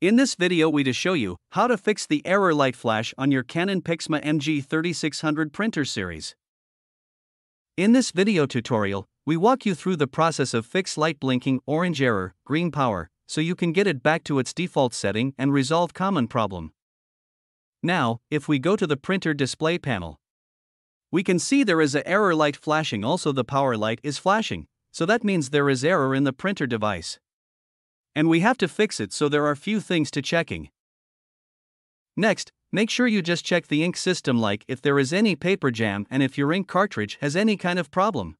In this video we to show you how to fix the error light flash on your Canon PIXMA MG3600 printer series. In this video tutorial, we walk you through the process of fix light blinking orange error, green power, so you can get it back to its default setting and resolve common problem. Now, if we go to the printer display panel, we can see there is a error light flashing also the power light is flashing, so that means there is error in the printer device. And we have to fix it so there are few things to checking. Next, make sure you just check the ink system like if there is any paper jam and if your ink cartridge has any kind of problem.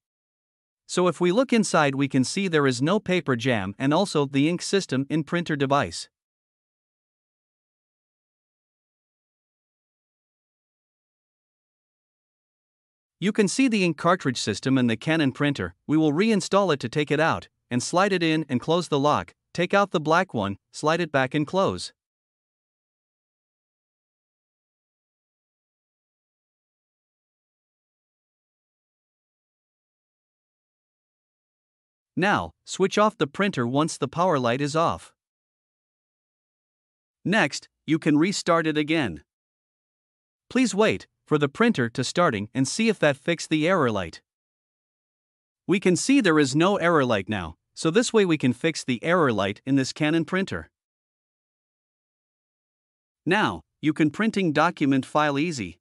So if we look inside we can see there is no paper jam and also the ink system in printer device. You can see the ink cartridge system in the Canon printer, we will reinstall it to take it out, and slide it in and close the lock, take out the black one, slide it back and close. Now, switch off the printer once the power light is off. Next, you can restart it again. Please wait, for the printer to starting and see if that fixed the error light. We can see there is no error light now, so this way we can fix the error light in this Canon printer. Now, you can printing document file easy.